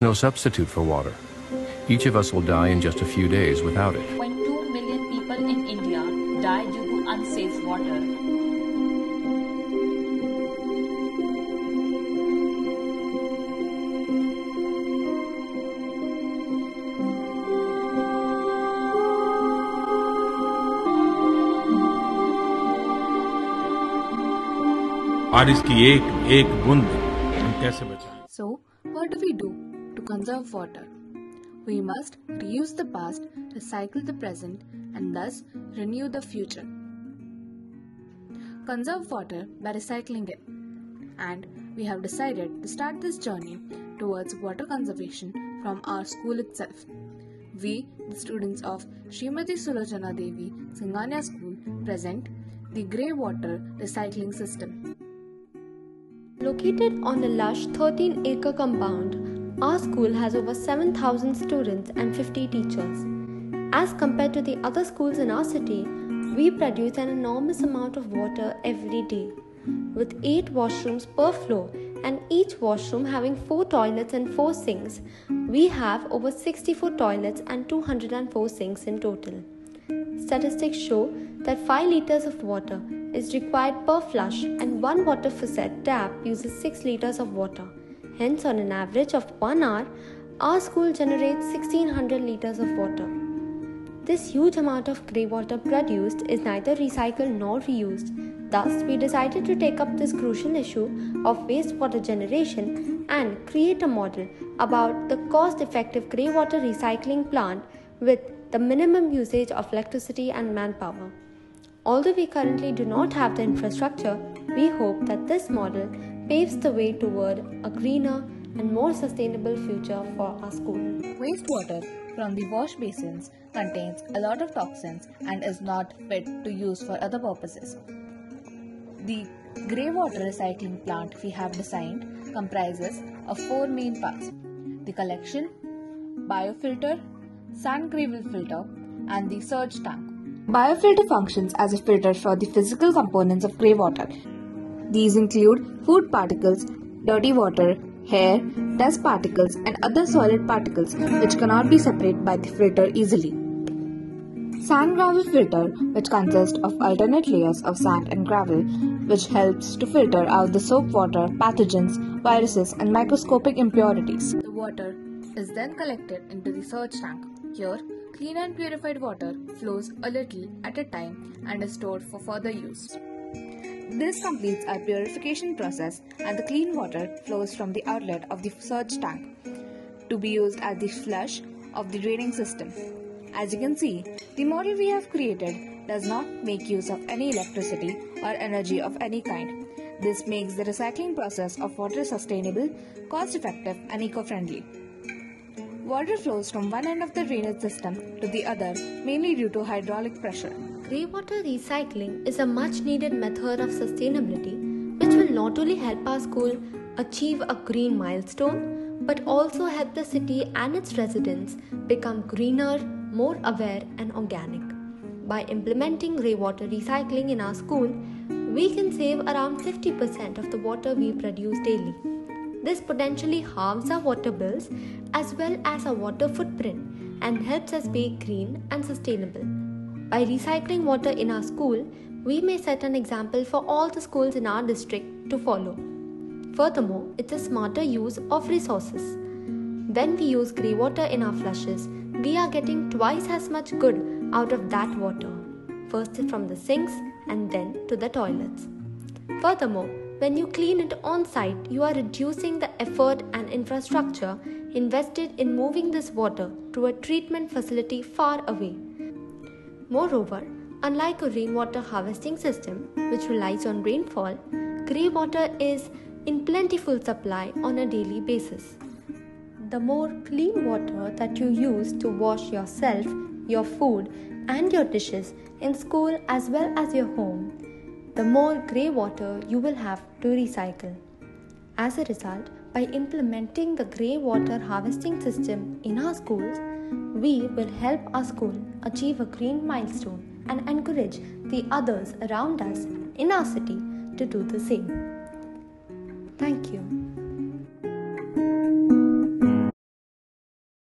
no substitute for water. Each of us will die in just a few days without it. 0.2 million people in India die due to unsafe water. बारिश की एक एक बूंद हम कैसे बचाएं So, what do we do To conserve water? We must reuse the past, recycle the present, and thus renew the future. Conserve water by recycling it. And we have decided to start this journey towards water conservation from our school itself. We, the students of Srimati Sulochana Devi Singhania School, present the grey water recycling system. Located on a lush 13 acre compound, our school has over 7,000 students and 50 teachers. As compared to the other schools in our city, we produce an enormous amount of water every day. With 8 washrooms per floor and each washroom having 4 toilets and 4 sinks, we have over 64 toilets and 204 sinks in total. Statistics show that 5 liters of water is required per flush and one water faucet tap uses 6 liters of water. Hence, on an average of 1 hour, our school generates 1600 liters of water. This huge amount of grey water produced is neither recycled nor reused. Thus, we decided to take up this crucial issue of wastewater generation and create a model about the cost effective grey water recycling plant with the minimum usage of electricity and manpower. Although we currently do not have the infrastructure, we hope that this model paves the way toward a greener and more sustainable future for our school. Wastewater from the wash basins contains a lot of toxins and is not fit to use for other purposes. The grey water recycling plant we have designed comprises of four main parts the collection, biofilter, sand gravel filter, and the surge tank. Biofilter functions as a filter for the physical components of grey water. These include food particles, dirty water, hair, dust particles, and other solid particles which cannot be separated by the filter easily. Sand gravel filter, which consists of alternate layers of sand and gravel, which helps to filter out the soap water, pathogens, viruses, and microscopic impurities. The water is then collected into the surge tank. Here, clean and purified water flows a little at a time and is stored for further use. This completes our purification process and the clean water flows from the outlet of the surge tank to be used as the flush of the draining system. As you can see, the model we have created does not make use of any electricity or energy of any kind. This makes the recycling process of water sustainable, cost effective, and eco friendly. Water flows from one end of the drainage system to the other mainly due to hydraulic pressure. Grey water recycling is a much needed method of sustainability which will not only help our school achieve a green milestone but also help the city and its residents become greener, more aware, and organic. By implementing grey water recycling in our school, we can save around 50% of the water we produce daily. This potentially halves our water bills as well as our water footprint and helps us be green and sustainable. By recycling water in our school, we may set an example for all the schools in our district to follow. Furthermore, it's a smarter use of resources. When we use grey water in our flushes, we are getting twice as much good out of that water. First from the sinks and then to the toilets. Furthermore, when you clean it on site, you are reducing the effort and infrastructure invested in moving this water to a treatment facility far away. Moreover, unlike a rainwater harvesting system which relies on rainfall, grey water is in plentiful supply on a daily basis. The more clean water that you use to wash yourself, your food, and your dishes in school as well as your home, the more grey water you will have to recycle. As a result, by implementing the grey water harvesting system in our schools, we will help our school achieve a green milestone and encourage the others around us in our city to do the same. Thank you.